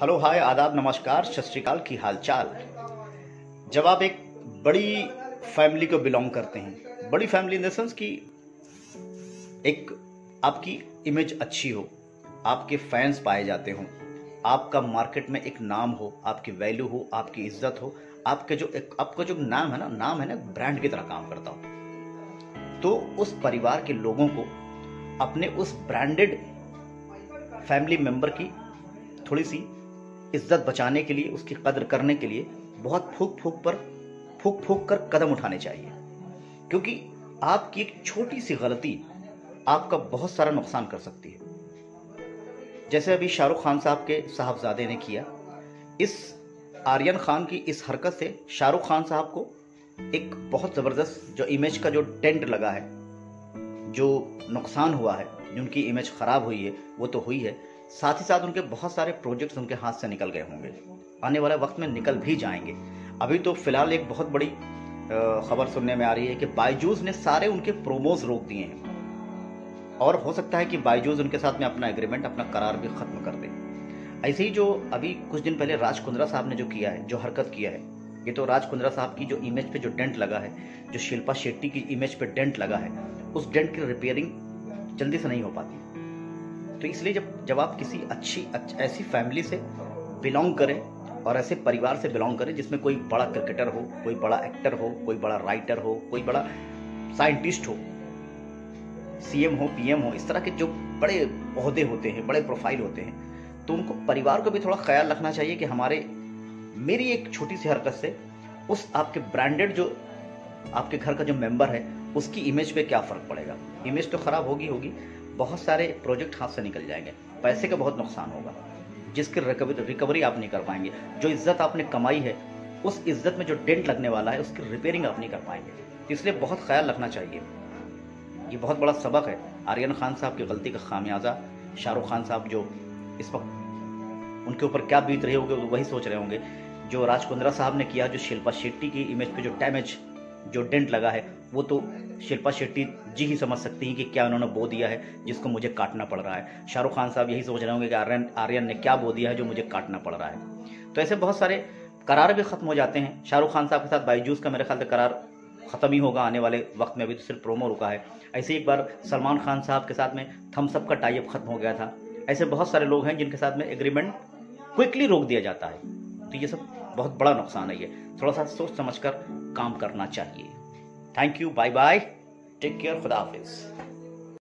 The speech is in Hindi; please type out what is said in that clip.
हेलो, हाय, आदाब, नमस्कार सत श्रीकाल की हालचाल। जब आप एक बड़ी फैमिली को बिलोंग करते हैं, बड़ी फैमिली इन द सेंस कि एक आपकी इमेज अच्छी हो, आपके फैंस पाए जाते हों, आपका मार्केट में एक नाम हो, आपकी वैल्यू हो, आपकी इज़्ज़त हो, आपके जो एक, आपका जो नाम है ना, नाम है ना, ब्रांड की तरह काम करता हो तो उस परिवार के लोगों को अपने उस ब्रांडेड फैमिली मेंबर की थोड़ी सी इज़्ज़त बचाने के लिए, उसकी कदर करने के लिए बहुत फूक फूक पर, फूक फूक कर कदम उठाने चाहिए। क्योंकि आपकी एक छोटी सी गलती आपका बहुत सारा नुकसान कर सकती है। जैसे अभी शाहरुख खान साहब के साहबजादे ने किया, इस आर्यन खान की इस हरकत से शाहरुख खान साहब को एक बहुत ज़बरदस्त जो इमेज का जो टेंट लगा है, जो नुकसान हुआ है जिनकी इमेज खराब हुई है, वो तो हुई है। साथ ही साथ उनके बहुत सारे प्रोजेक्ट्स उनके हाथ से निकल गए होंगे। आने वाले वक्त में निकल भी जाएँगे। अभी तो फ़िलहाल एक बहुत बड़ी खबर सुनने में आ रही है कि बायजूस ने सारे उनके प्रोमोज रोक दिए हैं। और हो सकता है कि बायजूस उनके साथ में अपना एग्रीमेंट अपना करार भी खत्म कर दे। ऐसे ही जो अभी कुछ दिन पहले राज कुंद्रा साहब ने जो किया है, जो हरकत किया है, ये तो राज कुंद्रा साहब की जो इमेज पे जो डेंट लगा है, जो शिल्पा शेट्टी की इमेज पे डेंट लगा है, उस डेंट की रिपेयरिंग जल्दी से नहीं हो पाती। तो इसलिए जब जब आप किसी अच्छी ऐसी फैमिली से बिलोंग करें और ऐसे परिवार से बिलोंग करें जिसमें कोई बड़ा क्रिकेटर हो, कोई बड़ा एक्टर हो, कोई बड़ा राइटर हो, कोई बड़ा साइंटिस्ट हो सीएम हो पीएम हो, इस तरह के जो बड़े अहदे होते हैं, बड़े प्रोफ़ाइल होते हैं तो उनको परिवार को भी थोड़ा ख्याल रखना चाहिए कि हमारे, मेरी एक छोटी सी हरकत से उस आपके ब्रांडेड जो आपके घर का जो मेंबर है, उसकी इमेज पे क्या फ़र्क पड़ेगा? इमेज तो खराब होगी होगी बहुत सारे प्रोजेक्ट हाथ से निकल जाएँगे। पैसे का बहुत नुकसान होगा। जिसकी रिकवरी आप नहीं कर पाएँगे। जो इज़्ज़त आपने कमाई है, उस इज़्ज़त में जो डेंट लगने वाला है, उसकी रिपेयरिंग आप नहीं कर पाएँगे। तो इसलिए बहुत ख्याल रखना चाहिए। ये बहुत बड़ा सबक है। आर्यन खान साहब की गलती का खामियाजा। शाहरुख खान साहब जो इस वक्त उनके ऊपर क्या बीत रहे होंगे, वही सोच रहे होंगे। जो राज कुंद्रा साहब ने किया, जो शिल्पा शेट्टी की इमेज पे जो डैमेज जो डेंट लगा है, वो तो शिल्पा शेट्टी जी ही समझ सकती हैं कि क्या उन्होंने बो दिया है, जिसको मुझे काटना पड़ रहा है। शाहरुख खान साहब यही सोच रहे होंगे कि आर्यन आर्यन ने क्या बो दिया है जो मुझे काटना पड़ रहा है। तो ऐसे बहुत सारे करार भी खत्म हो जाते हैं। शाहरुख खान साहब के साथ बाईजूस का मेरे ख्याल से करार ख़त्म ही होगा आने वाले वक्त में, अभी तो सिर्फ़ प्रोमो रुका है। ऐसे एक बार सलमान खान साहब के साथ में थम्सअप का टाइप खत्म हो गया था। ऐसे बहुत सारे लोग हैं जिनके साथ में एग्रीमेंट क्विकली रोक दिया जाता है। तो ये सब बहुत बड़ा नुकसान है ये। थोड़ा सा सोच समझ कर काम करना चाहिए। thank you bye bye take care खुदा हाफिज़